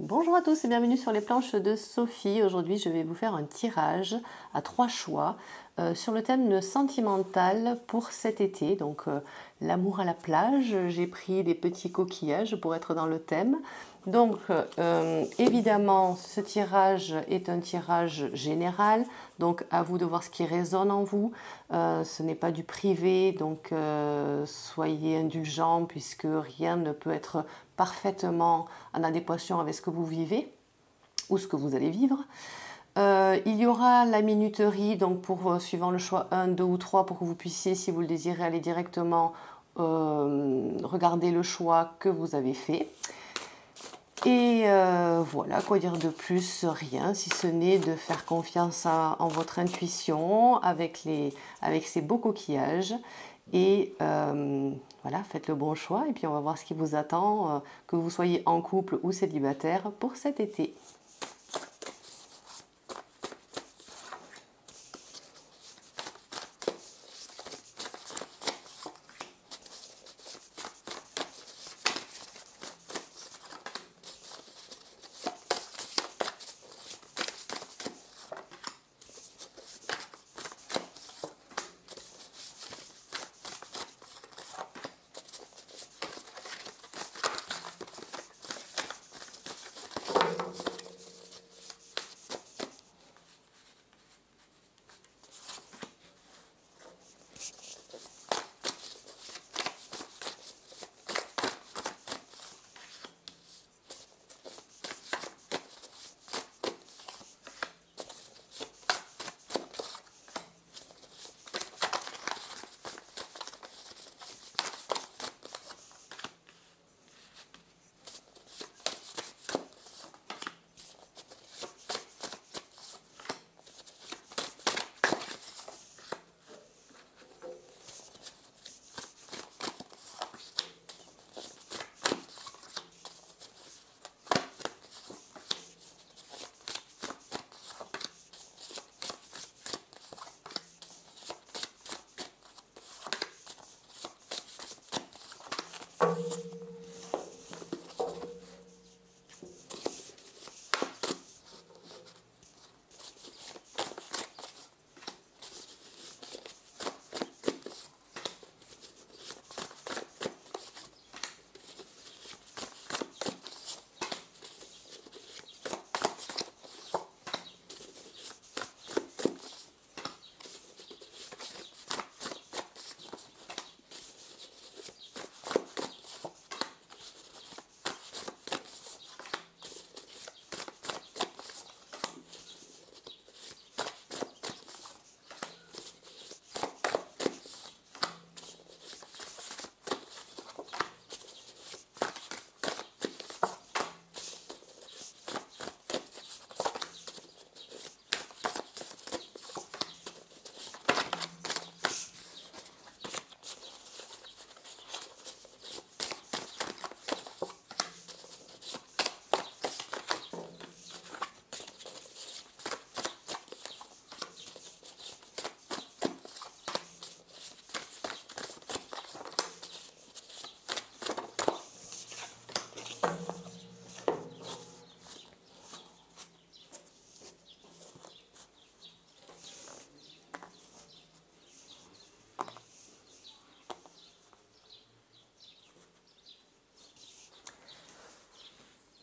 Bonjour à tous et bienvenue sur les planches de Sophie. Aujourd'hui, je vais vous faire un tirage à trois choix euh, sur le thème sentimental pour cet été. Donc, euh, l'amour à la plage. J'ai pris des petits coquillages pour être dans le thème. Donc, euh, évidemment, ce tirage est un tirage général. Donc, à vous de voir ce qui résonne en vous. ce n'est pas du privé, donc soyez indulgents puisque rien ne peut être parfaitement en adéquation avec ce que vous vivez ou ce que vous allez vivre. Euh, il y aura la minuterie, donc pour euh, suivant le choix 1, 2 ou 3, pour que vous puissiez, si vous le désirez, aller directement euh, regarder le choix que vous avez fait. Et voilà, quoi dire de plus? Rien, si ce n'est de faire confiance en votre intuition avec, les, avec ces beaux coquillages et voilà, faites le bon choix et puis on va voir ce qui vous attend, euh, que vous soyez en couple ou célibataire pour cet été.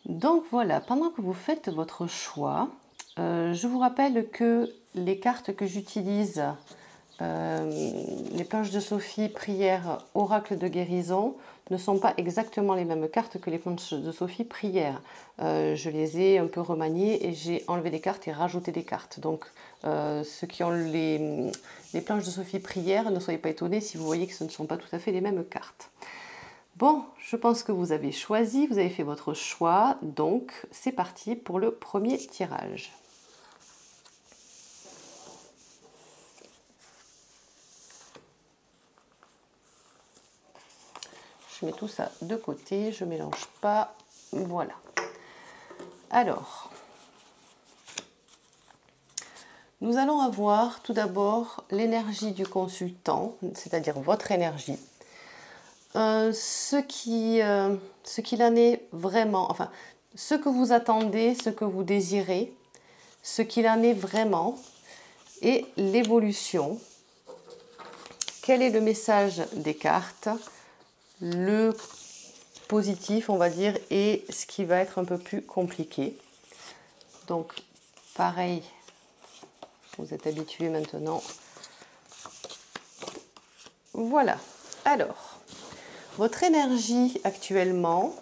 Donc voilà, pendant que vous faites votre choix, euh, je vous rappelle que les cartes que j'utilise, euh, les planches de Sophie, prière, oracle de guérison, ne sont pas exactement les mêmes cartes que les planches de Sophie, prière. Euh, je les ai un peu remaniées et j'ai enlevé des cartes et rajouté des cartes. Donc ceux qui ont les, les planches de Sophie, prière, ne soyez pas étonnés si vous voyez que ce ne sont pas tout à fait les mêmes cartes. Bon, je pense que vous avez choisi, vous avez fait votre choix, donc c'est parti pour le premier tirage. Je mets tout ça de côté, je mélange pas, voilà. Alors, nous allons avoir tout d'abord l'énergie du consultant, c'est-à-dire votre énergie euh, ce qui, euh, ce qu'il en est vraiment, enfin, ce que vous attendez, ce que vous désirez, ce qu'il en est vraiment et l'évolution. Quel est le message des cartes? Le positif, on va dire, et ce qui va être un peu plus compliqué. Donc, pareil, vous êtes habitué maintenant. Voilà. Alors, votre énergie actuellement,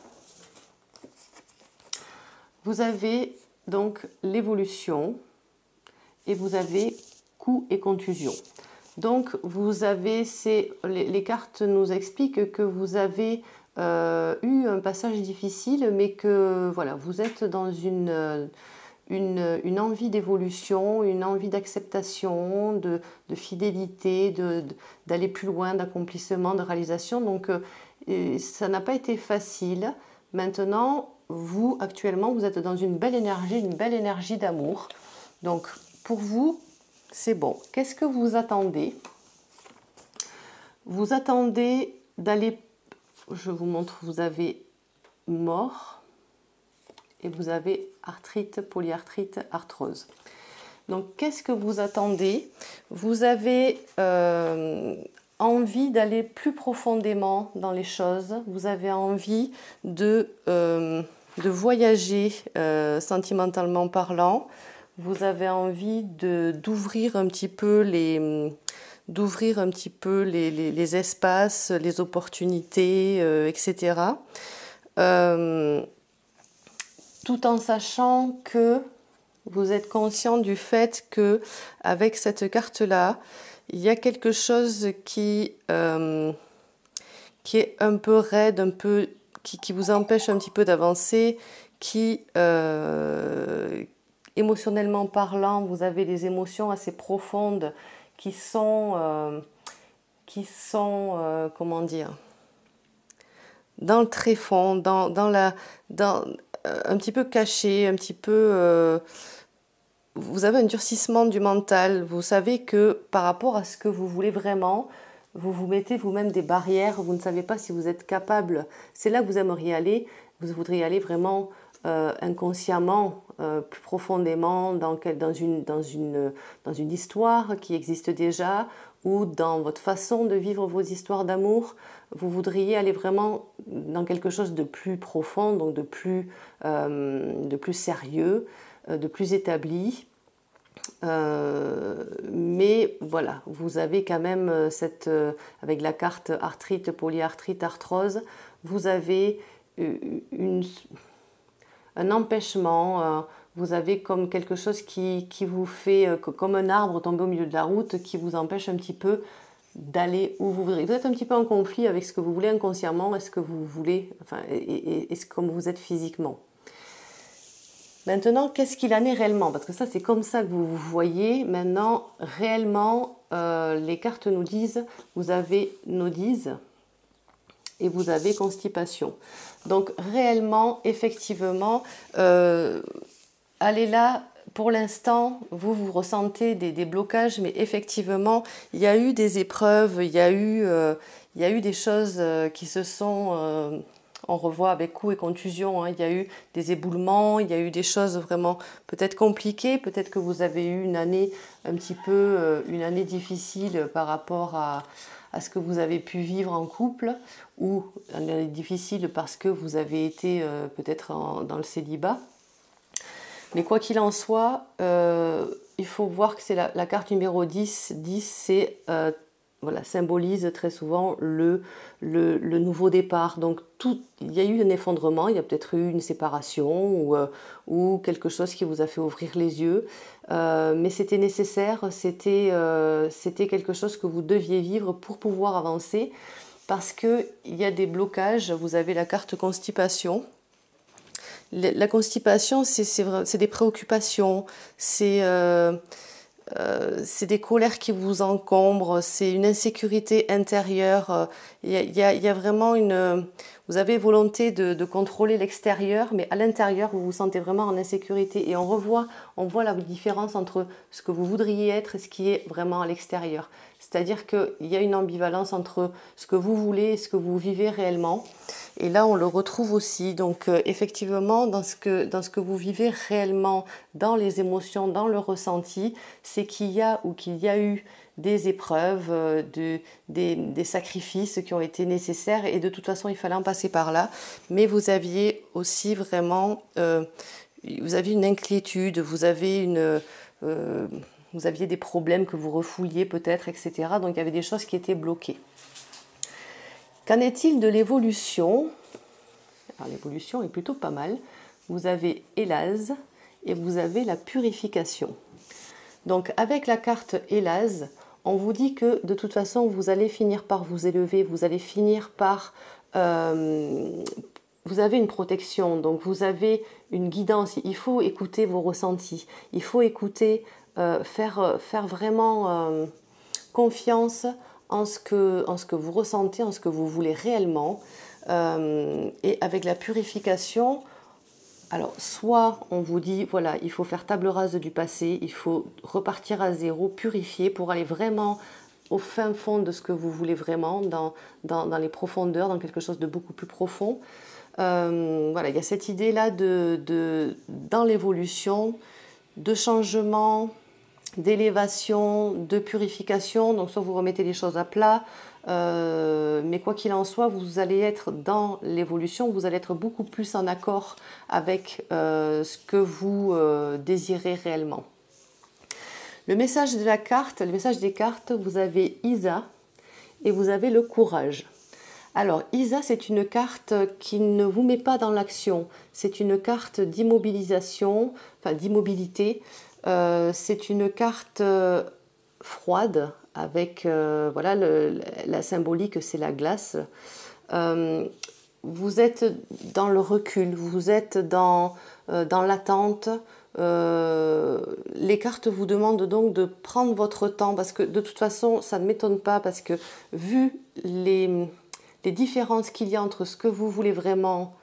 vous avez donc l'évolution et vous avez coup et contusion. Donc vous avez les, cartes nous expliquent que vous avez euh, eu un passage difficile, mais que voilà, vous êtes dans une, envie d'évolution, une envie d'acceptation, de, fidélité, d'aller plus loin, d'accomplissement, de réalisation. Euh, ça n'a pas été facile. Maintenant, vous, actuellement, vous êtes dans une belle énergie, une belle énergie d'amour. Donc, pour vous, c'est bon. Qu'est-ce que vous attendez? Vous attendez d'aller, je vous montre, vous avez mort et vous avez arthrite, polyarthrite, arthrose. Donc, qu'est-ce que vous attendez? Vous avez euh, envie d'aller plus profondément dans les choses, vous avez envie de, euh, voyager euh, sentimentalement parlant, vous avez envie d'ouvrir un petit peu les un petit peu les, espaces, les opportunités, euh, etc. tout en sachant que vous êtes conscient du fait que avec cette carte là, il y a quelque chose qui, euh, qui est un peu raide, un peu, qui, qui vous empêche un petit peu d'avancer, qui, euh, émotionnellement parlant, vous avez des émotions assez profondes qui sont, euh, qui sont comment dire, dans le tréfonds, dans, dans la, dans, un petit peu caché, un petit peu vous avez un durcissement du mental. Vous savez que par rapport à ce que vous voulez vraiment, vous vous mettez vous-même des barrières. Vous ne savez pas si vous êtes capable. C'est là que vous aimeriez aller. Vous voudriez aller vraiment euh, inconsciemment, euh, plus profondément dans, une, dans, une, dans une histoire qui existe déjà ou dans votre façon de vivre vos histoires d'amour. Vous voudriez aller vraiment dans quelque chose de plus profond, donc de plus, euh, sérieux. Euh, de plus établi. Euh, mais voilà, vous avez quand même cette, avec la carte arthrite, polyarthrite, arthrose, vous avez un empêchement, vous avez comme quelque chose qui, qui, vous fait, comme un arbre tombé au milieu de la route, qui vous empêche un petit peu d'aller où vous voudrez. Vous êtes un petit peu en conflit avec ce que vous voulez inconsciemment et ce que vous voulez, enfin, et, et, comme vous êtes physiquement. Maintenant, qu'est-ce qu'il en est réellement? Parce que ça, c'est comme ça que vous vous voyez. Maintenant, réellement, euh, les cartes nous disent, vous avez nodise et vous avez constipation. Donc, réellement, effectivement, euh, allez là. Pour l'instant, vous, vous ressentez des, blocages, mais effectivement, il y a eu des épreuves, il y a eu, euh, il y a eu des choses qui se sont on revoit avec coups et contusions. Hein. Il y a eu des éboulements, il y a eu des choses vraiment peut-être compliquées. Peut-être que vous avez eu une année un petit peu, euh, une année difficile par rapport à, ce que vous avez pu vivre en couple ou une année difficile parce que vous avez été euh, peut-être dans le célibat. Mais quoi qu'il en soit, euh, il faut voir que c'est la, carte numéro 10. 10, c'est voilà, symbolise très souvent le, le, nouveau départ. Donc tout, il y a eu un effondrement, il y a peut-être eu une séparation ou, euh, ou, quelque chose qui vous a fait ouvrir les yeux, euh, mais c'était nécessaire, c'était euh, c'était quelque chose que vous deviez vivre pour pouvoir avancer, parce qu'il y a des blocages, vous avez la carte constipation. La constipation, c'est des préoccupations, c'est euh, c'est des colères qui vous encombrent, c'est une insécurité intérieure. Il y, a, vraiment une. Vous avez volonté de, contrôler l'extérieur, mais à l'intérieur, vous vous sentez vraiment en insécurité. Et on revoit, on voit la différence entre ce que vous voudriez être et ce qui est vraiment à l'extérieur. C'est-à-dire qu'il y a une ambivalence entre ce que vous voulez et ce que vous vivez réellement. Et là, on le retrouve aussi. Donc, euh, effectivement, dans ce, que, dans ce que vous vivez réellement, dans les émotions, dans le ressenti, c'est qu'il y a ou qu'il y a eu des épreuves, euh, des, sacrifices qui ont été nécessaires. Et de toute façon, il fallait en passer par là. Mais vous aviez aussi vraiment... Euh, vous aviez une inquiétude, vous avez une... vous aviez des problèmes que vous refouliez peut-être, etc. Donc il y avait des choses qui étaient bloquées. Qu'en est-il de l'évolution? L'évolution est plutôt pas mal. Vous avez Elaz et vous avez la purification. Donc avec la carte Elaz, on vous dit que de toute façon, vous allez finir par vous élever, vous allez finir par... Euh, vous avez une protection, donc vous avez une guidance. Il faut écouter vos ressentis. Il faut écouter, euh, faire, faire vraiment euh, confiance en ce, que, en ce que vous ressentez, en ce que vous voulez réellement. Et avec la purification, alors soit on vous dit, voilà, il faut faire table rase du passé, il faut repartir à zéro, purifier pour aller vraiment au fin fond de ce que vous voulez vraiment, dans, les profondeurs, dans quelque chose de beaucoup plus profond. Euh, voilà, il y a cette idée-là de, de, dans l'évolution, de changement, d'élévation, de purification. Donc soit vous remettez les choses à plat, euh, mais quoi qu'il en soit, vous allez être dans l'évolution, vous allez être beaucoup plus en accord avec euh, ce que vous euh, désirez réellement. Le message de la carte, le message des cartes, vous avez Isa et vous avez le courage. Alors, Isa, c'est une carte qui ne vous met pas dans l'action. C'est une carte d'immobilisation, enfin d'immobilité. C'est une carte froide avec euh, voilà la symbolique, c'est la glace. vous êtes dans le recul, vous êtes dans, dans l'attente. les cartes vous demandent donc de prendre votre temps parce que de toute façon, ça ne m'étonne pas parce que vu les, les différences qu'il y a entre ce que vous voulez vraiment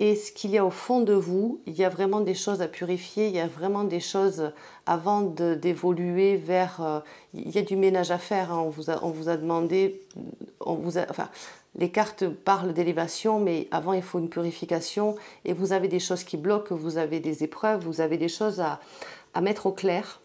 et ce qu'il y a au fond de vous, il y a vraiment des choses à purifier, il y a vraiment des choses avant d'évoluer vers... Euh, il y a du ménage à faire, hein. on, vous a, on, vous a, demandé... On vous a, enfin, les cartes parlent d'élévation, mais avant il faut une purification et vous avez des choses qui bloquent, vous avez des épreuves, vous avez des choses à, à mettre au clair.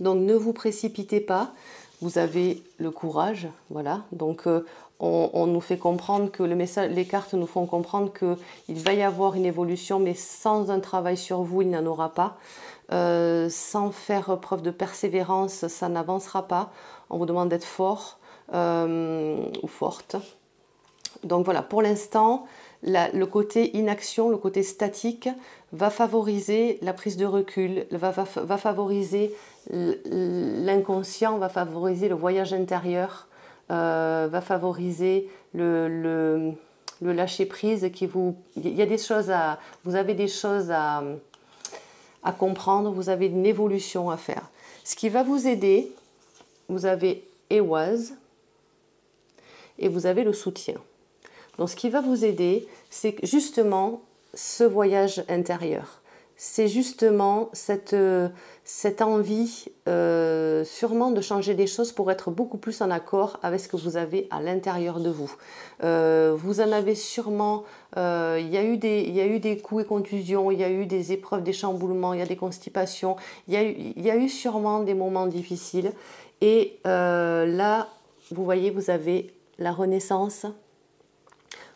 Donc ne vous précipitez pas, vous avez le courage, voilà. Donc euh, on, nous fait comprendre que le message, les cartes nous font comprendre qu'il va y avoir une évolution, mais sans un travail sur vous, il n'y en aura pas. Euh, sans faire preuve de persévérance, ça n'avancera pas. On vous demande d'être fort euh, ou forte. Donc voilà, pour l'instant, le côté inaction, le côté statique va favoriser la prise de recul, va favoriser l'inconscient, va favoriser le voyage intérieur, euh, va favoriser le, le, lâcher prise qui vous il y a des choses à vous avez des choses à, à comprendre vous avez une évolution à faire. Ce qui va vous aider vous avez Ewas et vous avez le soutien. Donc ce qui va vous aider c'est justement ce voyage intérieur c'est justement cette, cette envie euh, sûrement de changer des choses pour être beaucoup plus en accord avec ce que vous avez à l'intérieur de vous. Euh, vous en avez sûrement, euh, il, y a eu des, coups et contusions, il y a eu des épreuves, des chamboulements, il y a des constipations, il y a eu sûrement des moments difficiles. Et là, vous voyez, vous avez la renaissance,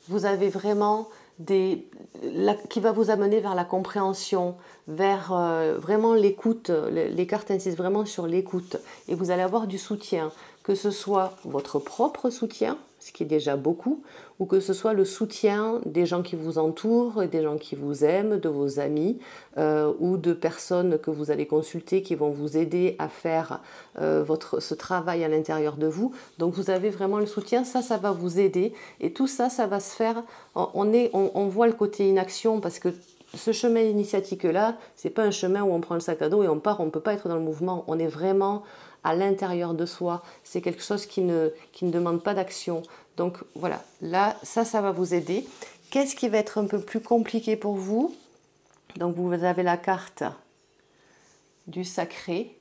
vous avez vraiment qui va vous amener vers la compréhension, vers euh, vraiment l'écoute. Les, cartes insistent vraiment sur l'écoute. Et vous allez avoir du soutien, que ce soit votre propre soutien, ce qui est déjà beaucoup, ou que ce soit le soutien des gens qui vous entourent, des gens qui vous aiment, de vos amis, euh, ou de personnes que vous allez consulter qui vont vous aider à faire euh, votre, ce travail à l'intérieur de vous. Donc vous avez vraiment le soutien, ça, ça va vous aider. Et tout ça, ça va se faire. On, voit le côté inaction parce que ce chemin initiatique-là, c'est pas un chemin où on prend le sac à dos et on part, on ne peut pas être dans le mouvement. On est vraiment à l'intérieur de soi. C'est quelque chose qui ne, demande pas d'action. Donc voilà, là, ça, ça va vous aider. Qu'est-ce qui va être un peu plus compliqué pour vous? Donc vous avez la carte du sacré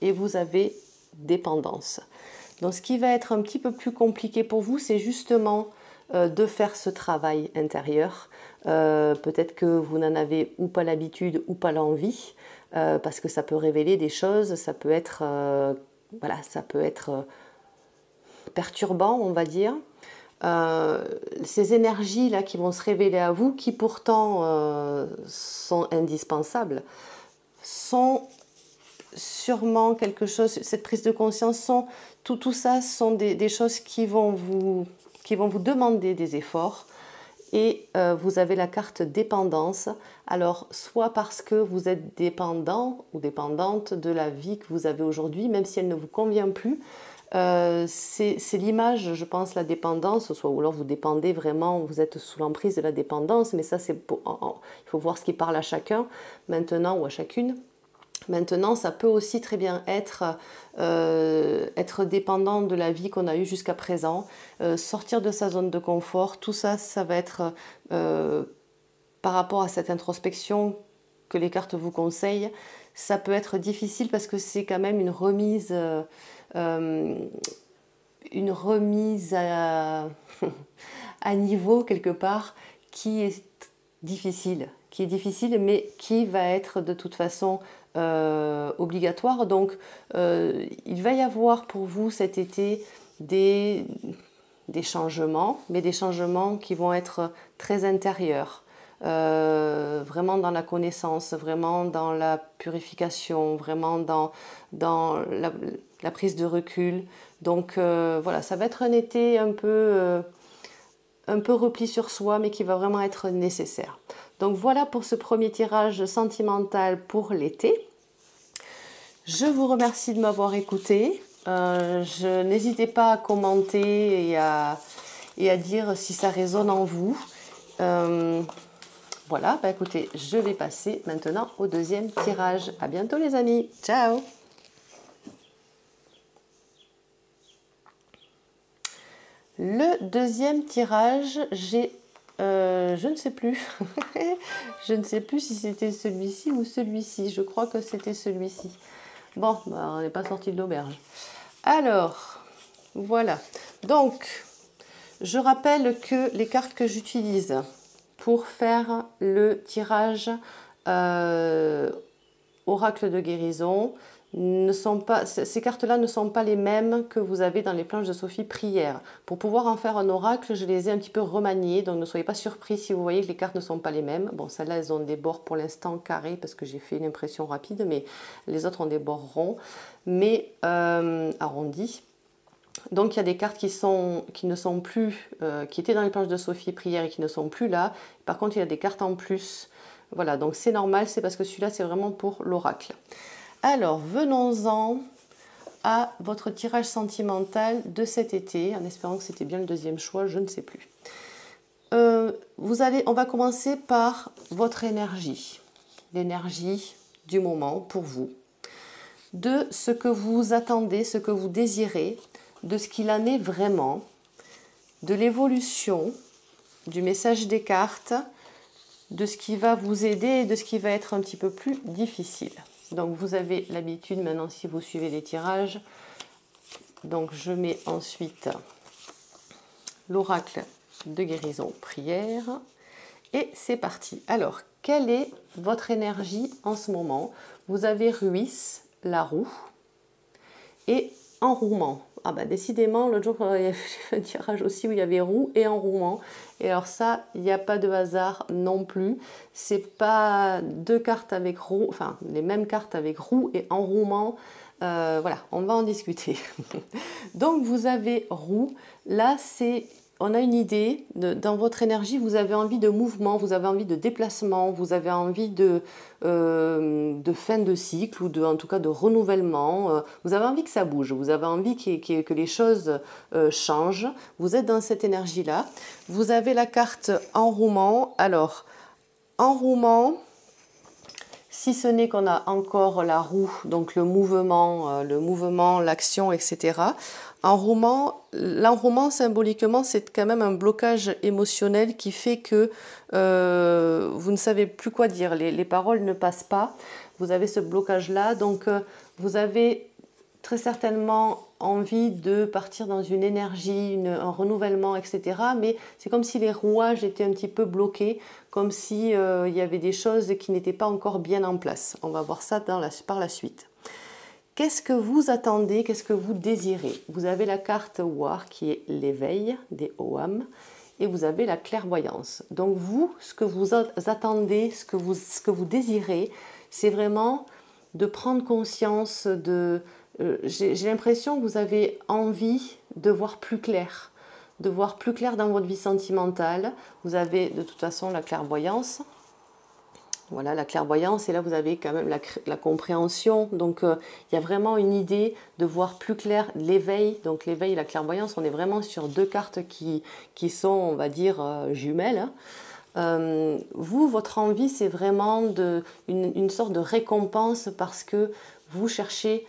et vous avez dépendance. Donc ce qui va être un petit peu plus compliqué pour vous, c'est justement de faire ce travail intérieur. Peut-être que vous n'en avez ou pas l'habitude ou pas l'envie, parce que ça peut révéler des choses, ça peut être, voilà, ça peut être perturbant, on va dire. Euh, ces énergies-là qui vont se révéler à vous, qui pourtant euh, sont indispensables, sont sûrement quelque chose, cette prise de conscience, sont, tout, tout ça sont des, choses qui vont, vous, qui vont vous demander des efforts. Et euh, vous avez la carte dépendance. Alors, soit parce que vous êtes dépendant ou dépendante de la vie que vous avez aujourd'hui, même si elle ne vous convient plus, euh, c'est l'image, je pense, la dépendance, soit ou alors vous dépendez vraiment, vous êtes sous l'emprise de la dépendance, mais ça, c'est il faut voir ce qui parle à chacun maintenant ou à chacune. Maintenant, ça peut aussi très bien être euh, être dépendant de la vie qu'on a eue jusqu'à présent, euh, sortir de sa zone de confort, tout ça, ça va être par rapport à cette introspection que les cartes vous conseillent, ça peut être difficile parce que c'est quand même une remise euh, une remise à, à, niveau quelque part qui est difficile, qui est difficile mais qui va être de toute façon euh, obligatoire. Donc euh, il va y avoir pour vous cet été des, des changements, mais des changements qui vont être très intérieurs. vraiment dans la connaissance, vraiment dans la purification, vraiment dans, dans la, la prise de recul. Donc euh, voilà, ça va être un été un peu, euh, un peu repli sur soi, mais qui va vraiment être nécessaire. Donc voilà pour ce premier tirage sentimental pour l'été. Je vous remercie de m'avoir écouté. Euh, je n'hésitez pas à commenter et à, et à, dire si ça résonne en vous. voilà, bah écoutez, je vais passer maintenant au deuxième tirage. À bientôt les amis. Ciao Le deuxième tirage, j'ai... Euh, je ne sais plus. je ne sais plus si c'était celui-ci ou celui-ci. Je crois que c'était celui-ci. Bon, bah, on n'est pas sorti de l'auberge. Alors, voilà. Donc, je rappelle que les cartes que j'utilise pour faire le tirage euh, oracle de guérison, ne sont pas, ces cartes-là ne sont pas les mêmes que vous avez dans les planches de Sophie prière. Pour pouvoir en faire un oracle, je les ai un petit peu remaniées, donc ne soyez pas surpris si vous voyez que les cartes ne sont pas les mêmes. Bon, celles-là, elles ont des bords pour l'instant carrés parce que j'ai fait une impression rapide, mais les autres ont des bords ronds, mais euh, arrondis. Donc il y a des cartes qui, sont, qui ne sont plus, euh, qui étaient dans les planches de Sophie prière et qui ne sont plus là. Par contre, il y a des cartes en plus. Voilà, donc c'est normal, c'est parce que celui-là, c'est vraiment pour l'oracle. Alors, venons-en à votre tirage sentimental de cet été, en espérant que c'était bien le deuxième choix, je ne sais plus. Euh, on va commencer par votre énergie, l'énergie du moment pour vous, de ce que vous attendez, ce que vous désirez, de ce qu'il en est vraiment, de l'évolution, du message des cartes, de ce qui va vous aider et de ce qui va être un petit peu plus difficile. Donc vous avez l'habitude maintenant si vous suivez les tirages. Donc je mets ensuite l'oracle de guérison prière. Et c'est parti. Alors, quelle est votre énergie en ce moment? Vous avez Ruisse, la roue, et enrouement. Ah bah décidément, l'autre jour, j'ai fait un tirage aussi où il y avait roue et enrouement. Et alors ça, il n'y a pas de hasard non plus. C'est pas deux cartes avec roue, enfin les mêmes cartes avec roue et enrouement. Euh, voilà, on va en discuter. Donc vous avez roue. Là, c'est on a une idée, dans votre énergie, vous avez envie de mouvement, vous avez envie de déplacement, vous avez envie de, euh, fin de cycle ou de, en tout cas de renouvellement, euh, vous avez envie que ça bouge, vous avez envie que les choses euh, changent, vous êtes dans cette énergie-là. Vous avez la carte enrouement. Alors, enrouement, si ce n'est qu'on a encore la roue, donc le mouvement, le mouvement, l'action, etc. Enrouement, l'enrouement symboliquement, c'est quand même un blocage émotionnel qui fait que euh, vous ne savez plus quoi dire, les, paroles ne passent pas. Vous avez ce blocage-là, donc euh, vous avez très certainement envie de partir dans une énergie, un renouvellement, etc. Mais c'est comme si les rouages étaient un petit peu bloqués, comme s'il il y avait des choses qui n'étaient pas encore bien en place. On va voir ça par la suite. Qu'est-ce que vous attendez Qu'est-ce que vous désirez? Vous avez la carte War qui est l'éveil des Oam et vous avez la clairvoyance. Donc vous, ce que vous attendez, ce que vous, désirez, c'est vraiment de prendre conscience de... Euh, j'ai l'impression que vous avez envie de voir plus clair, de voir plus clair dans votre vie sentimentale. Vous avez de toute façon la clairvoyance, voilà, la clairvoyance, et là vous avez quand même la, compréhension. Donc euh, il y a vraiment une idée de voir plus clair l'éveil. Donc l'éveil et la clairvoyance, on est vraiment sur deux cartes qui, sont, on va dire, euh, jumelles. Hein. Euh, vous, votre envie, c'est vraiment de, une, sorte de récompense parce que vous cherchez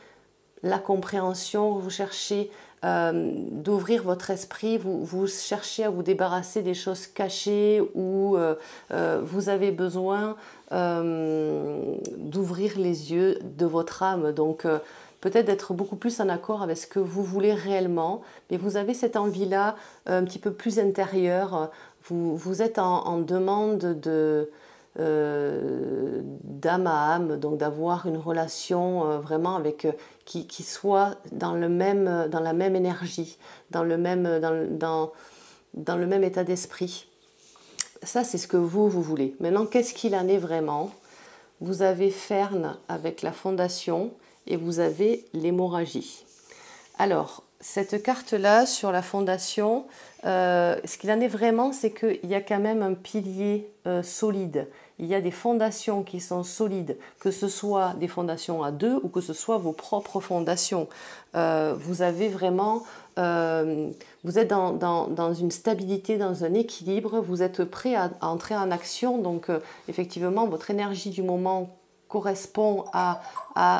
la compréhension, vous cherchez d'ouvrir votre esprit, vous, cherchez à vous débarrasser des choses cachées ou vous avez besoin d'ouvrir les yeux de votre âme. Donc euh, peut-être d'être beaucoup plus en accord avec ce que vous voulez réellement, mais vous avez cette envie-là euh, un petit peu plus intérieure. Vous, vous êtes en, demande de d'âme à âme, donc d'avoir une relation vraiment avec qui, soit dans le même dans la même énergie, dans le même dans, dans le même état d'esprit ça, c'est ce que vous, vous voulez. Maintenant, qu'est-ce qu'il en est vraiment? Vous avez Fern avec la fondation et vous avez l'hémorragie. Alors, cette carte-là sur la fondation, euh, ce qu'il en est vraiment, c'est qu'il y a quand même un pilier euh, solide. Il y a des fondations qui sont solides, que ce soit des fondations à deux ou que ce soit vos propres fondations. Euh, vous avez vraiment euh, vous êtes dans, une stabilité, dans un équilibre, vous êtes prêt à, entrer en action. Donc, euh, effectivement, votre énergie du moment correspond à,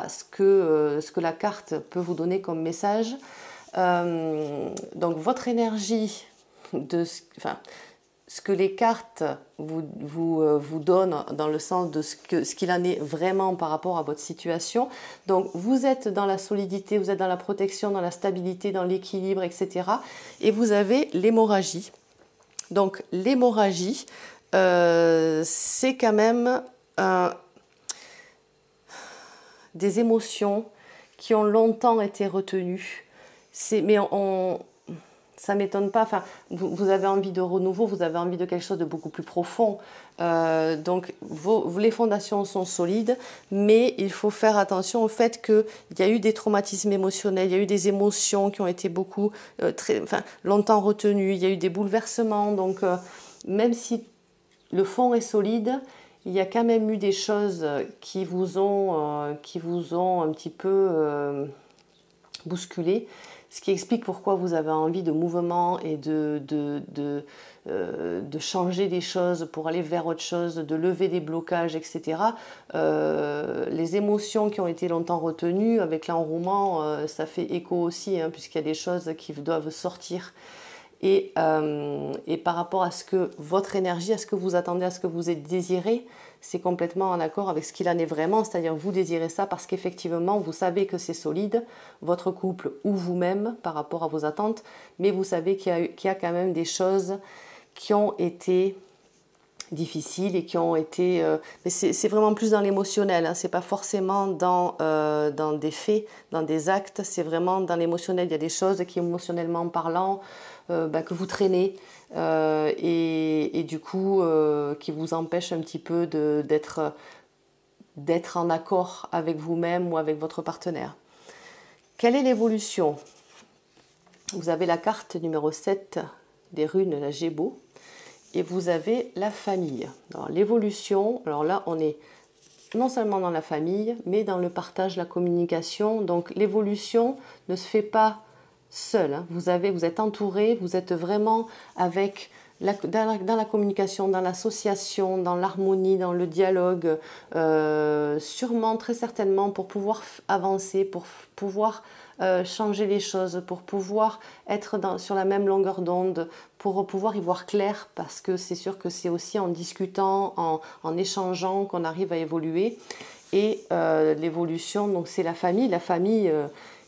ce, que, ce, que, la carte peut vous donner comme message. donc, votre énergie de, enfin, ce que les cartes vous, euh, vous donnent dans le sens de ce qu'il ce en est vraiment par rapport à votre situation. Donc vous êtes dans la solidité, vous êtes dans la protection, dans la stabilité, dans l'équilibre, etc. Et vous avez l'hémorragie. Donc l'hémorragie, euh, c'est quand même des émotions qui ont longtemps été retenues. Mais on, ça m'étonne pas. Enfin, vous, avez envie de renouveau, vous avez envie de quelque chose de beaucoup plus profond. Euh, donc, les fondations sont solides, mais il faut faire attention au fait qu'il y a eu des traumatismes émotionnels, il y a eu des émotions qui ont été beaucoup, euh, très, enfin, longtemps retenues, il y a eu des bouleversements. Donc, euh, même si le fond est solide, il y a quand même eu des choses qui vous ont, qui vous ont un petit peu bousculé ce qui explique pourquoi vous avez envie de mouvement et euh, de, changer des choses pour aller vers autre chose, de lever des blocages, etc. Euh, les émotions qui ont été longtemps retenues, avec l'enrouement, euh, ça fait écho aussi, hein, puisqu'il y a des choses qui doivent sortir. Et, et, par rapport à ce que votre énergie, à ce que vous attendez, à ce que vous êtes désiré, c'est complètement en accord avec ce qu'il en est vraiment, c'est-à-dire vous désirez ça parce qu'effectivement vous savez que c'est solide, votre couple ou vous-même par rapport à vos attentes, mais vous savez qu'il y, a quand même des choses qui ont été difficiles et qui ont été... Euh, mais c'est vraiment plus dans l'émotionnel, hein, c'est pas forcément dans, euh, dans des faits, dans des actes, c'est vraiment dans l'émotionnel. Il y a des choses qui émotionnellement parlant, euh, bah, que vous traînez, euh, et, du coup euh, qui vous empêche un petit peu d'être d'être en accord avec vous-même ou avec votre partenaire. Quelle est l'évolution? Vous avez la carte numéro 7 des runes, la Gébo, et vous avez la famille. l'évolution, alors là on est non seulement dans la famille, mais dans le partage, la communication. Donc l'évolution ne se fait pas seul. Hein. Vous, avez, vous êtes entouré, vous êtes vraiment avec dans, la, communication, dans l'association, dans l'harmonie, dans le dialogue, euh, sûrement, très certainement, pour pouvoir avancer, pour pouvoir euh, changer les choses, pour pouvoir être sur la même longueur d'onde, pour pouvoir y voir clair, parce que c'est sûr que c'est aussi en discutant, en, échangeant qu'on arrive à évoluer. Et euh, l'évolution, donc c'est la famille, la famille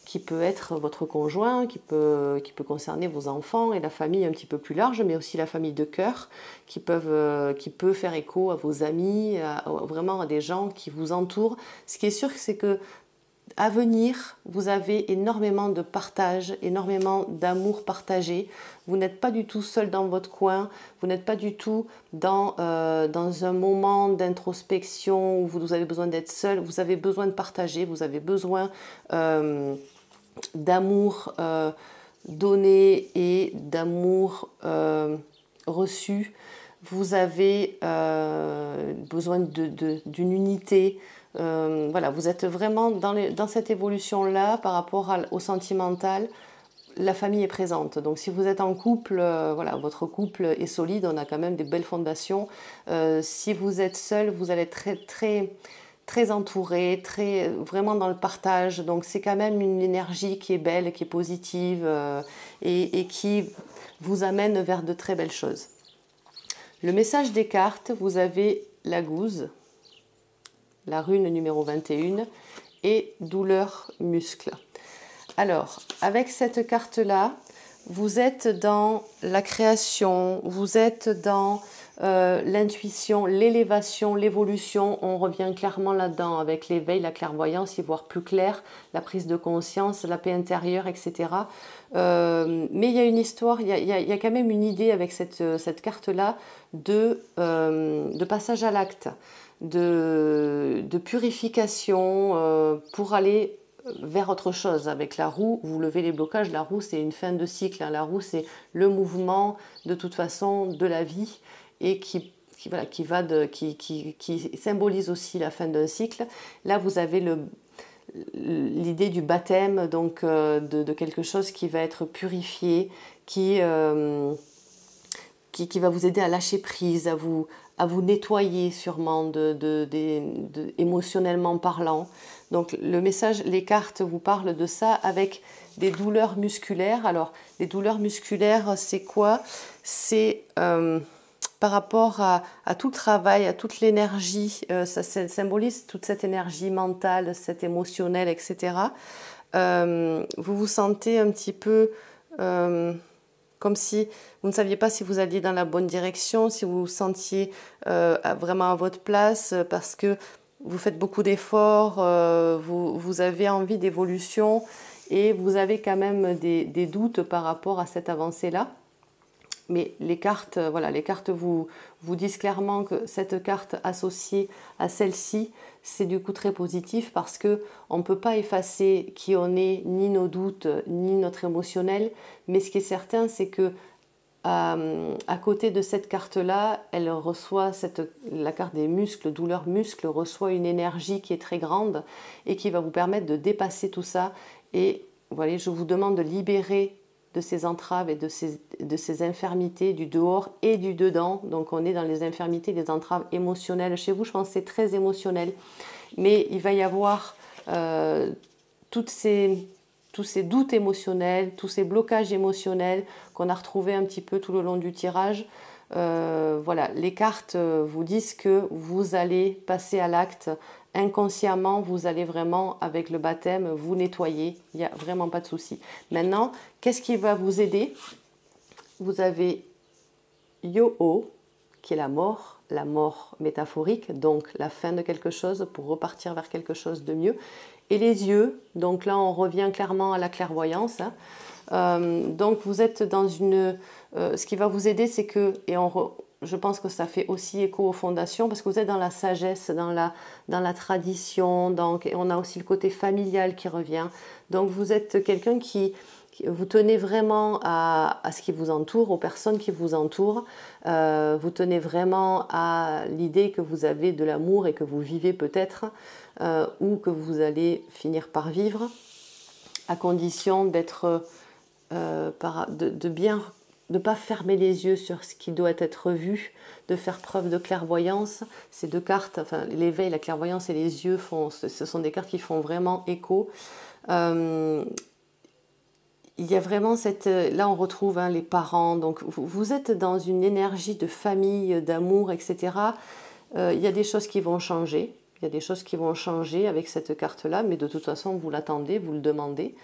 qui peut être votre conjoint, qui peut, qui peut concerner vos enfants et la famille un petit peu plus large, mais aussi la famille de cœur, qui, peuvent, euh, qui peut faire écho à vos amis, vraiment à des gens qui vous entourent. Ce qui est sûr, c'est que à venir, vous avez énormément de partage, énormément d'amour partagé. Vous n'êtes pas du tout seul dans votre coin, vous n'êtes pas du tout dans, euh, dans un moment d'introspection où vous avez besoin d'être seul, vous avez besoin de partager, vous avez besoin euh, d'amour euh, donné et d'amour reçu. Vous avez besoin d'une unité, euh, voilà, vous êtes vraiment dans, dans cette évolution-là par rapport au sentimental. La famille est présente. Donc si vous êtes en couple, euh, voilà, votre couple est solide, on a quand même des belles fondations. Euh, si vous êtes seul, vous allez être très très très entouré, très vraiment dans le partage. Donc c'est quand même une énergie qui est belle, qui est positive et, et qui vous amène vers de très belles choses. Le message des cartes, vous avez la gouze, la rune numéro 21, et douleur muscle. Alors, avec cette carte-là, vous êtes dans la création, vous êtes dans euh, l'intuition, l'élévation, l'évolution. On revient clairement là-dedans avec l'éveil, la clairvoyance, y voir plus clair, la prise de conscience, la paix intérieure, etc. Euh, mais il y a une histoire, il y a, quand même une idée avec cette, carte-là de, euh, de passage à l'acte de, purification pour aller vers autre chose. Avec la roue, vous levez les blocages. La roue, c'est une fin de cycle. Hein. La roue, c'est le mouvement de toute façon de la vie et qui, qui, va de, qui, qui, symbolise aussi la fin d'un cycle. Là, vous avez l'idée du baptême, donc euh, de, quelque chose qui va être purifié, qui, euh, qui, qui, va vous aider à lâcher prise, à vous, à vous nettoyer sûrement de, émotionnellement parlant. Donc le message, les cartes vous parlent de ça avec des douleurs musculaires. Alors les douleurs musculaires, c'est quoi? C'est euh, par rapport à, tout travail, à toute l'énergie, euh, ça, symbolise toute cette énergie mentale, cette émotionnelle, etc. Euh, vous vous sentez un petit peu comme si vous ne saviez pas si vous alliez dans la bonne direction, si vous vous sentiez vraiment à votre place, parce que vous faites beaucoup d'efforts, euh, vous, avez envie d'évolution et vous avez quand même des, doutes par rapport à cette avancée-là. Mais les cartes, voilà, les cartes vous, vous disent clairement que cette carte associée à celle-ci, c'est du coup très positif parce que on ne peut pas effacer qui on est, ni nos doutes, ni notre émotionnel. Mais ce qui est certain, c'est que euh, à côté de cette carte-là, elle reçoit cette, la carte des muscles, douleur muscle, reçoit une énergie qui est très grande et qui va vous permettre de dépasser tout ça. Et voilà, je vous demande de libérer de ces entraves et de ces, de ces infirmités du dehors et du dedans. Donc on est dans les infirmités, les entraves émotionnelles. Chez vous, je pense que c'est très émotionnel. Mais il va y avoir euh, toutes ces tous ces doutes émotionnels, tous ces blocages émotionnels qu'on a retrouvés un petit peu tout le long du tirage. Euh, voilà, les cartes euh, vous disent que vous allez passer à l'acte inconsciemment, vous allez vraiment, avec le baptême, vous nettoyer. Il n'y a vraiment pas de souci. Maintenant, qu'est-ce qui va vous aider? Vous avez Yo-Ho, qui est la mort, la mort métaphorique, donc la fin de quelque chose pour repartir vers quelque chose de mieux et les yeux. Donc là, on revient clairement à la clairvoyance. Hein. Euh, donc vous êtes dans une... Euh, ce qui va vous aider, c'est que, et je pense que ça fait aussi écho aux fondations, parce que vous êtes dans la sagesse, dans la, dans la tradition, donc, et on a aussi le côté familial qui revient. Donc vous êtes quelqu'un qui, vous tenez vraiment à, ce qui vous entoure, aux personnes qui vous entourent. Euh, vous tenez vraiment à l'idée que vous avez de l'amour et que vous vivez peut-être euh, ou que vous allez finir par vivre, à condition d'être, euh, de, de, bien, ne pas fermer les yeux sur ce qui doit être vu, de faire preuve de clairvoyance. Ces deux cartes, enfin l'éveil, la clairvoyance et les yeux, font, ce sont des cartes qui font vraiment écho il y a vraiment cette... Là, on retrouve hein, les parents. Donc, vous, êtes dans une énergie de famille, d'amour, etc. Euh, il y a des choses qui vont changer. Il y a des choses qui vont changer avec cette carte-là, mais de toute façon, vous l'attendez, vous le demandez.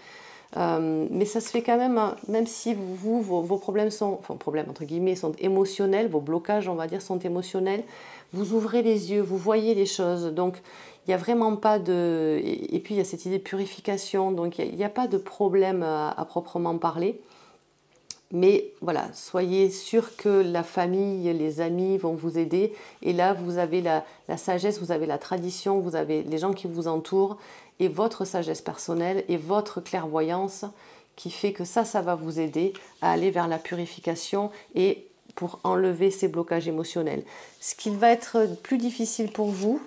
Euh, mais ça se fait quand même, même si vous, vos, problèmes sont, enfin problèmes entre guillemets, sont émotionnels, vos blocages, on va dire, sont émotionnels, vous ouvrez les yeux, vous voyez les choses. Donc, il n'y a vraiment pas de... Et, puis, il y a cette idée de purification, donc il n'y a, pas de problème à proprement parler. Mais voilà, soyez sûr que la famille, les amis vont vous aider. Et là, vous avez la, sagesse, vous avez la tradition, vous avez les gens qui vous entourent et votre sagesse personnelle et votre clairvoyance qui fait que ça, ça va vous aider à aller vers la purification et pour enlever ces blocages émotionnels. Ce qui va être plus difficile pour vous,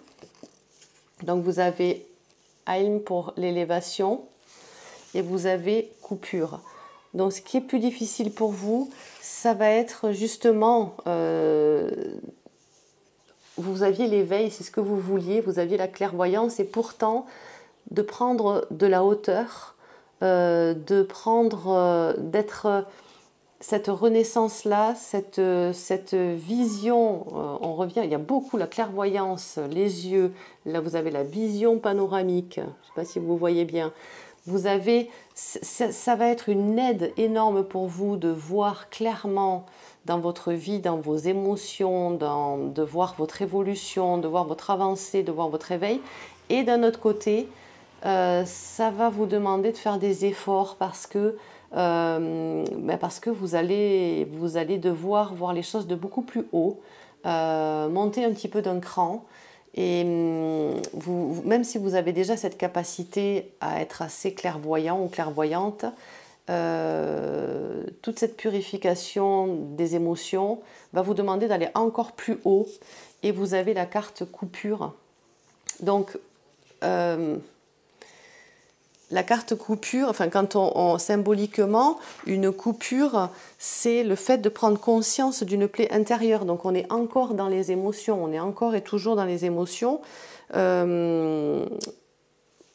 donc vous avez Aim pour l'élévation et vous avez coupure. Donc ce qui est plus difficile pour vous, ça va être justement, euh, vous aviez l'éveil, c'est ce que vous vouliez, vous aviez la clairvoyance et pourtant de prendre de la hauteur, euh, de prendre, euh, d'être cette renaissance-là, cette, cette vision, on revient, il y a beaucoup la clairvoyance, les yeux, là vous avez la vision panoramique, je ne sais pas si vous voyez bien, vous avez, ça, va être une aide énorme pour vous de voir clairement dans votre vie, dans vos émotions, de voir votre évolution, de voir votre avancée, de voir votre éveil. Et d'un autre côté, euh, ça va vous demander de faire des efforts parce que, euh, ben parce que vous, allez, vous allez devoir voir les choses de beaucoup plus haut, euh, monter un petit peu d'un cran. Et hum, même si vous avez déjà cette capacité à être assez clairvoyant ou clairvoyante, euh, toute cette purification des émotions va vous demander d'aller encore plus haut et vous avez la carte coupure. Donc, euh, la carte coupure, enfin quand on, symboliquement, une coupure, c'est le fait de prendre conscience d'une plaie intérieure. Donc on est encore dans les émotions, on est encore et toujours dans les émotions. Euh,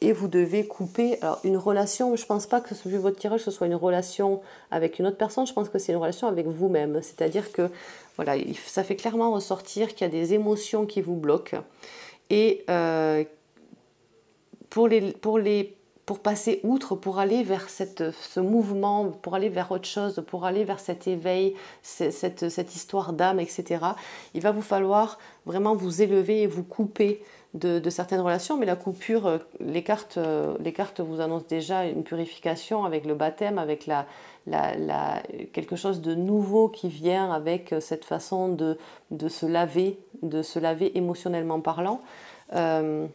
et vous devez couper. Alors une relation, je ne pense pas que vu votre tirage, ce soit une relation avec une autre personne. Je pense que c'est une relation avec vous-même. C'est-à-dire que voilà, ça fait clairement ressortir qu'il y a des émotions qui vous bloquent. Et euh, pour les, pour les pour passer outre, pour aller vers ce mouvement, pour aller vers autre chose, pour aller vers cet éveil, cette, histoire d'âme, etc., il va vous falloir vraiment vous élever et vous couper de, certaines relations, mais la coupure, euh, les cartes, euh, les cartes vous annoncent déjà une purification avec le baptême, avec la, la, quelque chose de nouveau qui vient avec cette façon de, de se laver, de se laver émotionnellement parlant. Euh,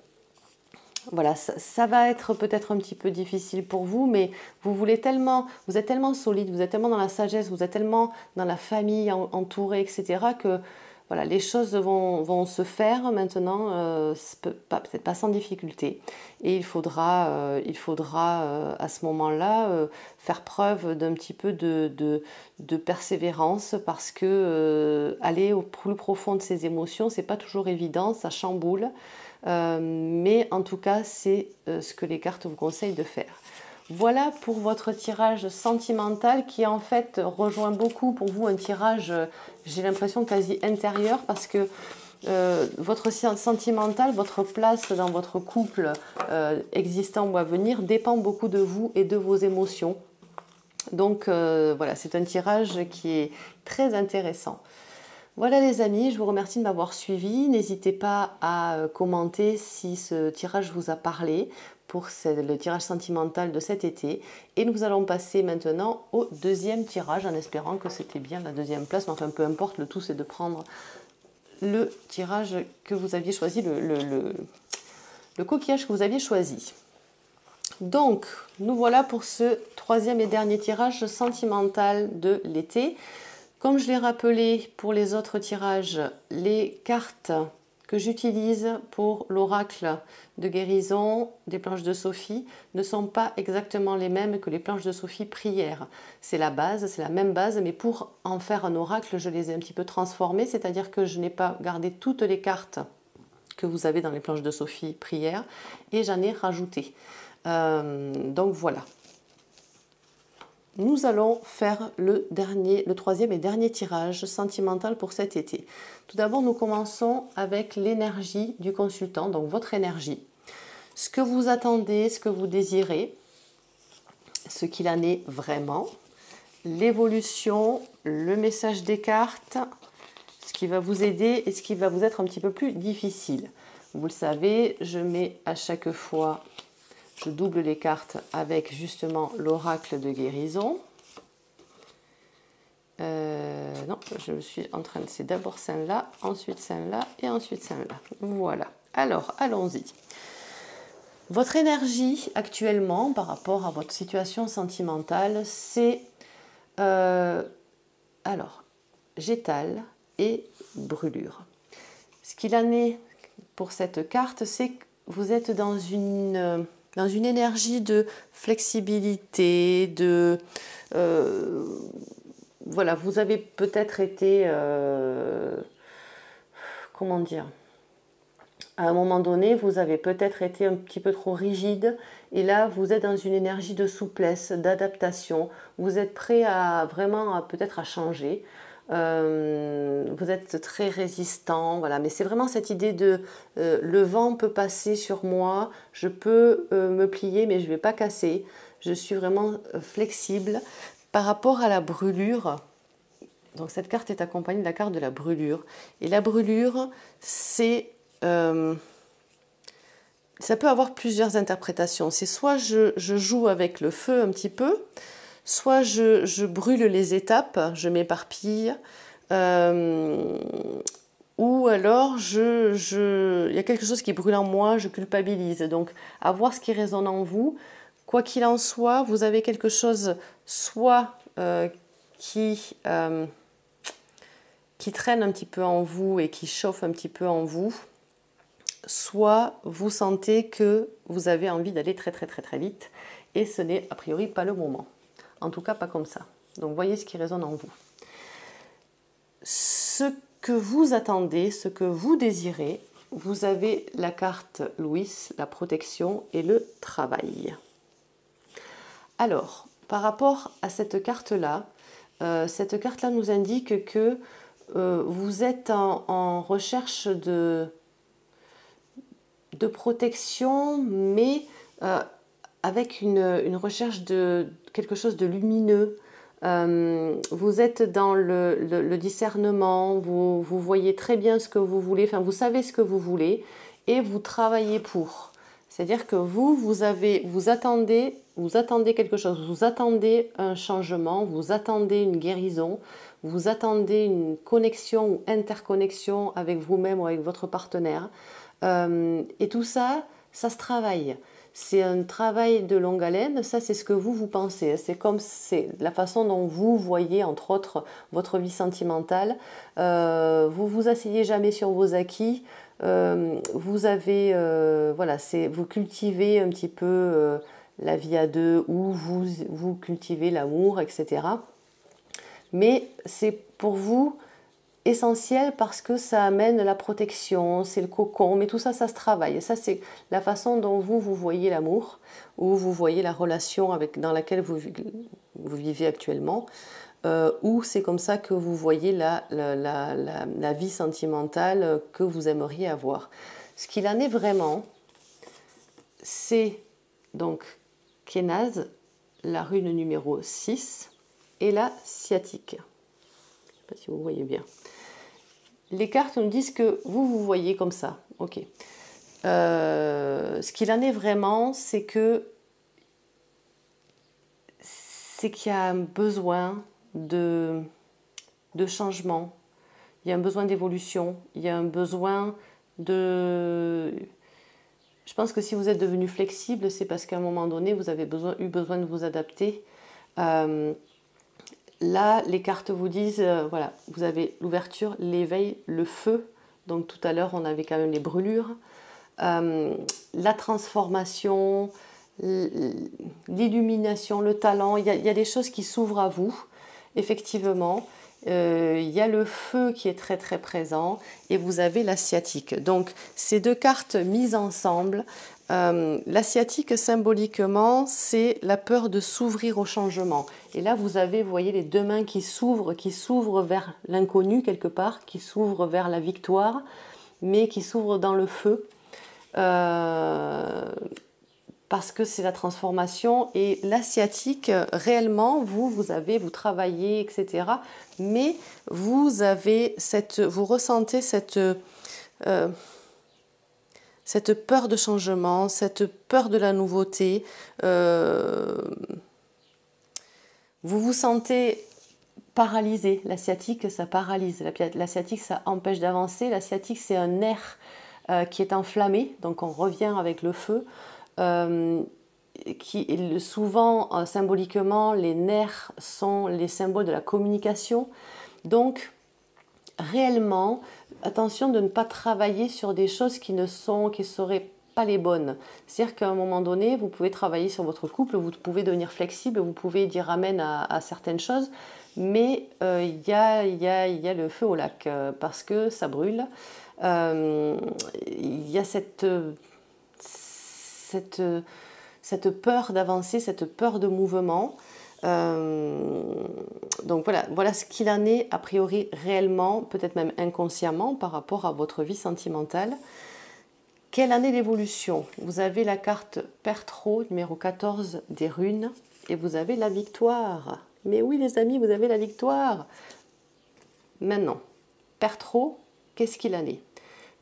voilà, ça, va être peut-être un petit peu difficile pour vous, mais vous voulez tellement, vous êtes tellement solide, vous êtes tellement dans la sagesse, vous êtes tellement dans la famille entourée, etc., que voilà, les choses vont, se faire maintenant, euh, peut-être pas sans difficulté. Et il faudra, euh, il faudra euh, à ce moment-là faire preuve d'un petit peu de, de, persévérance parce que aller au plus profond de ses émotions, c'est pas toujours évident, ça chamboule. Euh, mais en tout cas, c'est euh, ce que les cartes vous conseillent de faire. Voilà pour votre tirage sentimental qui en fait rejoint beaucoup pour vous un tirage, euh, j'ai l'impression quasi intérieur parce que votre sentimental, votre place dans votre couple existant ou à venir dépend beaucoup de vous et de vos émotions. Donc voilà, c'est un tirage qui est très intéressant. Voilà les amis, je vous remercie de m'avoir suivi. N'hésitez pas à euh, commenter si ce tirage vous a parlé pour le tirage sentimental de cet été. Et nous allons passer maintenant au deuxième tirage en espérant que c'était bien la deuxième place. Mais enfin, peu importe, le tout c'est de prendre le tirage que vous aviez choisi, le, le coquillage que vous aviez choisi. Donc, nous voilà pour ce troisième et dernier tirage sentimental de l'été. Comme je l'ai rappelé pour les autres tirages, les cartes que j'utilise pour l'oracle de guérison des planches de Sophie ne sont pas exactement les mêmes que les planches de Sophie prière. C'est la base, c'est la même base, mais pour en faire un oracle, je les ai un petit peu transformées, c'est-à-dire que je n'ai pas gardé toutes les cartes que vous avez dans les planches de Sophie prière et j'en ai rajouté. Euh, donc voilà. Nous allons faire le, dernier, le troisième et dernier tirage sentimental pour cet été. Tout d'abord, nous commençons avec l'énergie du consultant, donc votre énergie. Ce que vous attendez, ce que vous désirez, ce qu'il en est vraiment, l'évolution, le message des cartes, ce qui va vous aider et ce qui va vous être un petit peu plus difficile. Vous le savez, je mets à chaque fois je double les cartes avec justement l'oracle de guérison. Euh, non, je suis en train de... C'est d'abord celle-là, ensuite celle-là et ensuite celle-là. Voilà. Alors, allons-y. Votre énergie actuellement par rapport à votre situation sentimentale, c'est... Euh, alors, gétal et brûlure. Ce qu'il en est pour cette carte, c'est que vous êtes dans une dans une énergie de flexibilité, de... Euh, voilà, vous avez peut-être été... Euh, comment dire à un moment donné, vous avez peut-être été un petit peu trop rigide et là, vous êtes dans une énergie de souplesse, d'adaptation. Vous êtes prêt à vraiment peut-être à changer. Euh, vous êtes très résistant, voilà. Mais c'est vraiment cette idée de euh, le vent peut passer sur moi, je peux euh, me plier, mais je ne vais pas casser. Je suis vraiment flexible par rapport à la brûlure. Donc cette carte est accompagnée de la carte de la brûlure. Et la brûlure, c'est ça peut avoir plusieurs interprétations. C'est soit je, je, joue avec le feu un petit peu, soit je, brûle les étapes, je m'éparpille, euh, ou alors il y a quelque chose qui brûle en moi, je culpabilise. Donc, à voir ce qui résonne en vous. Quoi qu'il en soit, vous avez quelque chose soit euh, euh, qui traîne un petit peu en vous et qui chauffe un petit peu en vous, soit vous sentez que vous avez envie d'aller très très très très vite et ce n'est a priori pas le moment. En tout cas, pas comme ça. Donc voyez ce qui résonne en vous. Ce que vous attendez, ce que vous désirez, vous avez la carte Louis, la protection et le travail. Alors, par rapport à cette carte-là, euh, cette carte-là nous indique que euh, vous êtes en, recherche de, de protection, mais euh, avec une, recherche de quelque chose de lumineux. Euh, vous êtes dans le, discernement, vous, voyez très bien ce que vous voulez, enfin vous savez ce que vous voulez et vous travaillez pour. C'est-à-dire que vous, vous avez, vous attendez, vous attendez quelque chose, vous attendez un changement, vous attendez une guérison, vous attendez une connexion ou interconnexion avec vous-même ou avec votre partenaire. Euh, et tout ça, ça se travaille c'est un travail de longue haleine, ça c'est ce que vous vous pensez, c'est comme c'est la façon dont vous voyez entre autres votre vie sentimentale, euh, vous vous asseyez jamais sur vos acquis, euh, vous avez euh, voilà, vous cultivez un petit peu la vie à deux ou vous, vous cultivez l'amour, etc. Mais c'est pour vous essentiel parce que ça amène la protection, c'est le cocon, mais tout ça, ça se travaille. Et ça, c'est la façon dont vous, vous voyez l'amour, ou vous voyez la relation avec, dans laquelle vous, vous vivez actuellement, euh, ou c'est comme ça que vous voyez la, la, la, vie sentimentale que vous aimeriez avoir. Ce qu'il en est vraiment, c'est donc Kenaz, la rune numéro 6, et la sciatique. Je ne sais pas si vous voyez bien les cartes nous disent que vous, vous voyez comme ça. Ok. Euh, ce qu'il en est vraiment, c'est que c'est qu'il y a un besoin de, changement, il y a un besoin d'évolution, il y a un besoin de... Je pense que si vous êtes devenu flexible, c'est parce qu'à un moment donné, vous avez besoin, eu besoin de vous adapter. Euh, Là, les cartes vous disent, euh, voilà, vous avez l'ouverture, l'éveil, le feu. Donc tout à l'heure, on avait quand même les brûlures. Euh, la transformation, l'illumination, le talent. Il y, a, des choses qui s'ouvrent à vous, effectivement. euh, il y a le feu qui est très très présent et vous avez l'asiatique. Donc ces deux cartes mises ensemble, euh, l'asiatique symboliquement, c'est la peur de s'ouvrir au changement. Et là, vous avez, vous voyez, les deux mains qui s'ouvrent, qui s'ouvrent vers l'inconnu quelque part, qui s'ouvrent vers la victoire, mais qui s'ouvrent dans le feu. Euh, parce que c'est la transformation et l'asiatique réellement vous vous avez vous travaillez etc mais vous avez cette vous ressentez cette euh, cette peur de changement cette peur de la nouveauté euh, vous vous sentez paralysé. L'asiatique ça paralyse. L'asiatique ça empêche d'avancer. L'asiatique c'est un nerf euh, qui est enflammé. Donc on revient avec le feu euh, souvent, symboliquement, les nerfs sont les symboles de la communication. Donc, réellement, attention de ne pas travailler sur des choses qui ne sont, qui seraient pas les bonnes. C'est-à-dire qu'à un moment donné, vous pouvez travailler sur votre couple, vous pouvez devenir flexible, vous pouvez dire amen à, certaines choses, mais euh, il y, a, y, a, y, a, le feu au lac parce que ça brûle. Il y a cette cette, cette peur d'avancer, cette peur de mouvement. Euh, donc voilà, voilà ce qu'il en est a priori réellement, peut-être même inconsciemment par rapport à votre vie sentimentale. Quelle année l'évolution? Vous avez la carte Pertro numéro 14 des runes et vous avez la victoire. Mais oui les amis, vous avez la victoire. Maintenant, Pertro, qu'est-ce qu'il en est?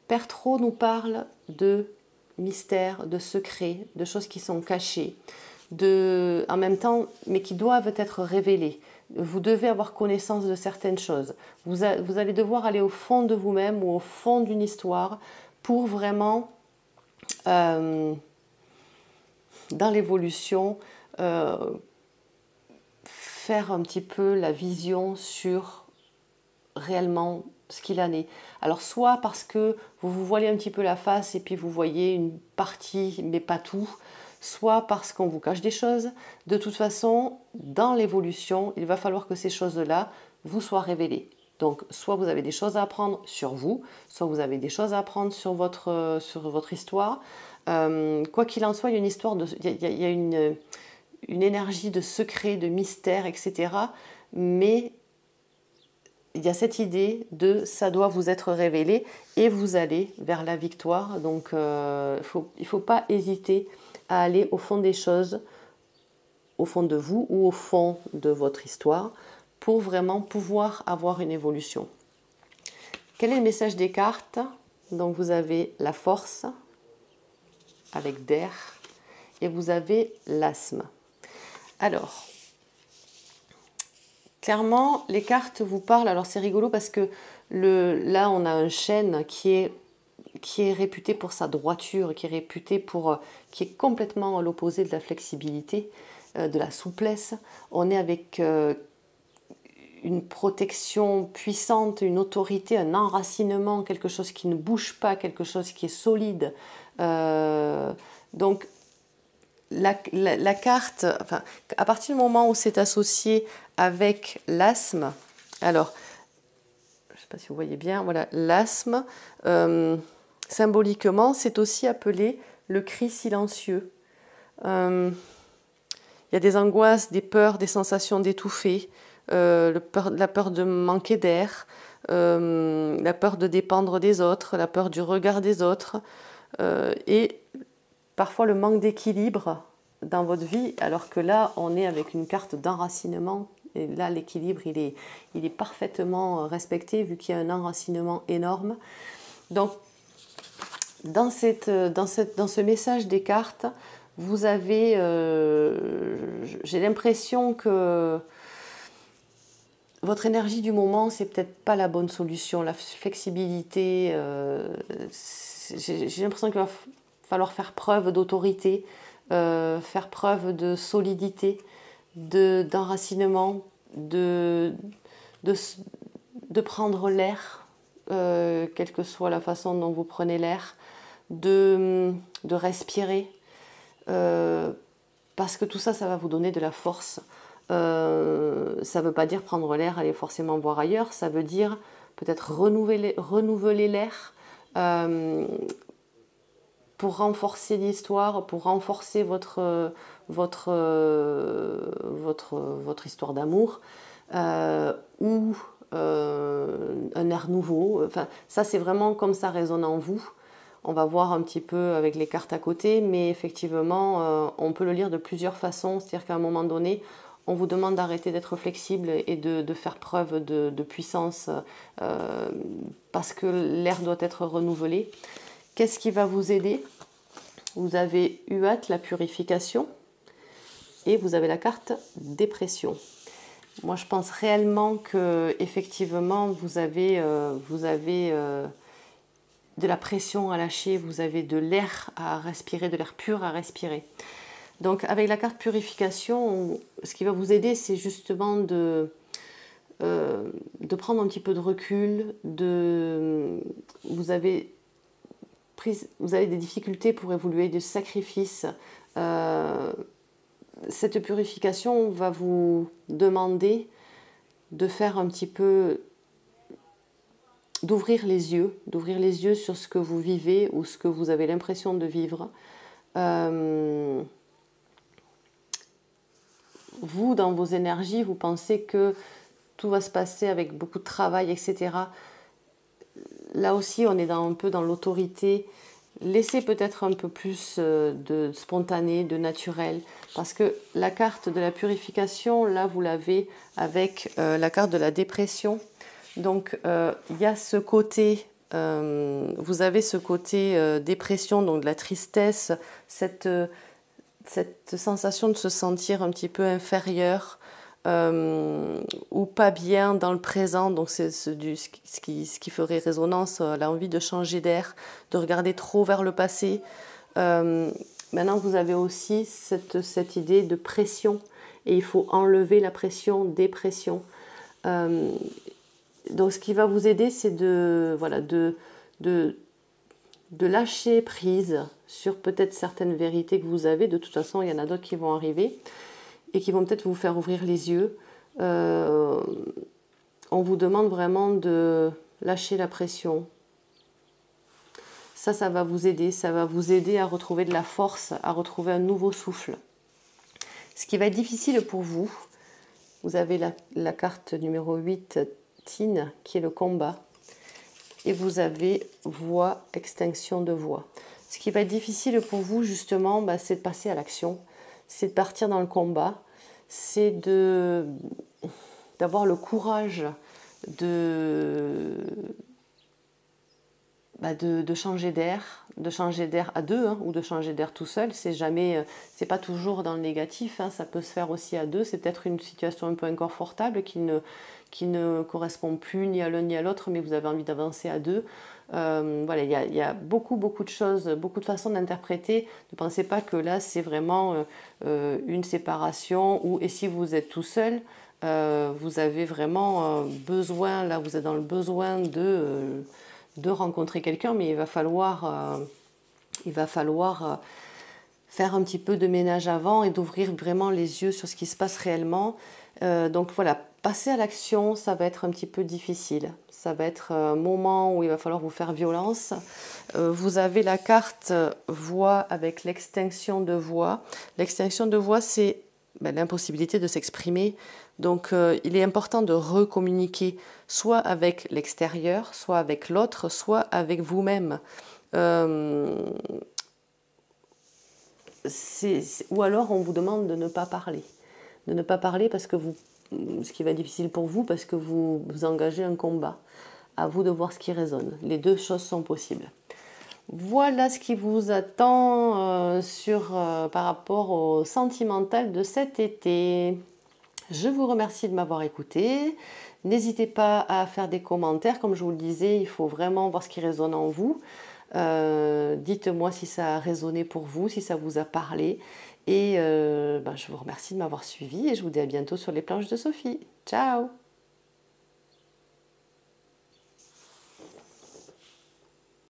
Pertro nous parle de mystères, de secrets, de choses qui sont cachées, en même temps, mais qui doivent être révélées. Vous devez avoir connaissance de certaines choses. Vous, vous allez devoir aller au fond de vous-même ou au fond d'une histoire pour vraiment, euh, dans l'évolution, euh, faire un petit peu la vision sur réellement ce qu'il en est. Alors soit parce que vous vous voilez un petit peu la face et puis vous voyez une partie mais pas tout, soit parce qu'on vous cache des choses. De toute façon, dans l'évolution, il va falloir que ces choses-là vous soient révélées. Donc soit vous avez des choses à apprendre sur vous, soit vous avez des choses à apprendre sur votre, histoire. Euh, quoi qu'il en soit, il y a une histoire, énergie de secret, de mystère, etc. Mais il y a cette idée de ça doit vous être révélé et vous allez vers la victoire. Donc euh, il ne faut pas hésiter aller au fond des choses, au fond de vous ou au fond de votre histoire pour vraiment pouvoir avoir une évolution. Quel est le message des cartes Donc vous avez la force avec d'air et vous avez l'asthme. Alors, Clairement, les cartes vous parlent. Alors c'est rigolo parce que là, on a un chêne qui est, qui est réputé pour sa droiture, qui est réputé pour, qui est complètement l'opposé de la flexibilité, euh, de la souplesse. On est avec euh, une protection puissante, une autorité, un enracinement, quelque chose qui ne bouge pas, quelque chose qui est solide. Euh, donc la, carte, enfin, à partir du moment où c'est associé avec l'asthme, alors, je ne sais pas si vous voyez bien, voilà, l'asthme, euh, symboliquement, c'est aussi appelé le cri silencieux. Euh, il y a des angoisses, des peurs, des sensations d'étouffer, euh, la peur de manquer d'air, la peur de dépendre des autres, la peur du regard des autres, et parfois le manque d'équilibre dans votre vie, alors que là, on est avec une carte d'enracinement. Et là, l'équilibre, il est, il est parfaitement respecté vu qu'il y a un enracinement énorme. Donc, dans, cette, dans, cette, dans ce message des cartes, vous avez, euh, j'ai l'impression que votre énergie du moment, c'est peut-être pas la bonne solution. La flexibilité, euh, j'ai l'impression qu'il va falloir faire preuve d'autorité, euh, faire preuve de solidité, d'enracinement, de, de, prendre l'air, euh, quelle que soit la façon dont vous prenez l'air, de, respirer, euh, parce que tout ça, ça va vous donner de la force. Euh, ça ne veut pas dire prendre l'air, aller forcément voir ailleurs, ça veut dire peut-être renouveler, renouveler l'air euh, pour renforcer l'histoire, pour renforcer votre, votre, votre, votre histoire d'amour, ou un air nouveau. Enfin, ça, c'est vraiment comme ça résonne en vous. On va voir un petit peu avec les cartes à côté, mais effectivement, euh, on peut le lire de plusieurs façons. C'est-à-dire qu'à un moment donné, on vous demande d'arrêter d'être flexible et de, faire preuve de, puissance euh, parce que l'air doit être renouvelé. Qu'est-ce qui va vous aider? Vous avez Uat, la purification, et vous avez la carte dépression. Moi, je pense réellement que effectivement, vous avez, euh, vous avez de la pression à lâcher, vous avez de l'air à respirer, de l'air pur à respirer. Donc avec la carte purification, ce qui va vous aider, c'est justement de, euh, de prendre un petit peu de recul, de, vous, avez vous avez des difficultés pour évoluer, des sacrifices. Euh, cette purification va vous demander de faire un petit peu d'ouvrir les yeux, d'ouvrir les yeux sur ce que vous vivez ou ce que vous avez l'impression de vivre. Euh, vous, dans vos énergies, vous pensez que tout va se passer avec beaucoup de travail, etc. Là aussi, on est un peu dans l'autorité. Laissez peut-être un peu plus euh, de spontané, de naturel, parce que la carte de la purification, là, vous l'avez avec euh, la carte de la dépression. Donc euh, il y a ce côté, euh, vous avez ce côté euh, dépression, donc de la tristesse, cette, sensation de se sentir un petit peu inférieur ou pas bien dans le présent, donc c'est ce, qui, ferait résonance, l'envie de changer d'air, de regarder trop vers le passé. maintenant vous avez aussi cette, cette idée de pression. Et il faut enlever la pression, dépression donc ce qui va vous aider, c'est de, voilà, de, de, lâcher prise sur peut-être certaines vérités que vous avez. De toute façon, il y en a d'autres qui vont arriver et qui vont peut-être vous faire ouvrir les yeux. Euh, on vous demande vraiment de lâcher la pression. Ça, ça va vous aider. Ça va vous aider à retrouver de la force, à retrouver un nouveau souffle. Ce qui va être difficile pour vous, vous avez la, la carte numéro 8, qui est le combat. Et vous avez voix, extinction de voix. Ce qui va être difficile pour vous, justement, bah, c'est de passer à l'action, c'est de partir dans le combat, c'est de d'avoir le courage de, bah, de, changer d'air, de changer d'air à deux hein, ou de changer d'air tout seul. C'est jamais, euh, c'est pas toujours dans le négatif. Hein, ça peut se faire aussi à deux. C'est peut-être une situation un peu inconfortable qui ne, qui ne correspond plus ni à l'un ni à l'autre, mais vous avez envie d'avancer à deux. Euh, voilà, il y, a, beaucoup, beaucoup de choses, beaucoup de façons d'interpréter. Ne pensez pas que là, c'est vraiment euh, une séparation ou et si vous êtes tout seul, vous avez vraiment besoin, là, vous êtes dans le besoin de de rencontrer quelqu'un, mais il va falloir, euh, il va falloir euh, faire un petit peu de ménage avant et d'ouvrir vraiment les yeux sur ce qui se passe réellement. Euh, donc voilà, passer à l'action, ça va être un petit peu difficile. Ça va être un moment où il va falloir vous faire violence. vous avez la carte voix avec l'extinction de voix. L'extinction de voix, c'est ben, l'impossibilité de s'exprimer. Donc euh, il est important de recommuniquer soit avec l'extérieur, soit avec l'autre, soit avec vous-même. Euh, ou alors on vous demande de ne pas parler. De ne pas parler parce que vous, ce qui va être difficile pour vous, parce que vous, engagez un combat. À vous de voir ce qui résonne. Les deux choses sont possibles. Voilà ce qui vous attend euh, sur, par rapport au sentimental de cet été. Je vous remercie de m'avoir écouté. N'hésitez pas à faire des commentaires. Comme je vous le disais, il faut vraiment voir ce qui résonne en vous. Euh, dites-moi si ça a résonné pour vous, si ça vous a parlé. Et euh, ben, je vous remercie de m'avoir suivi et je vous dis à bientôt sur les planches de Sophie. Ciao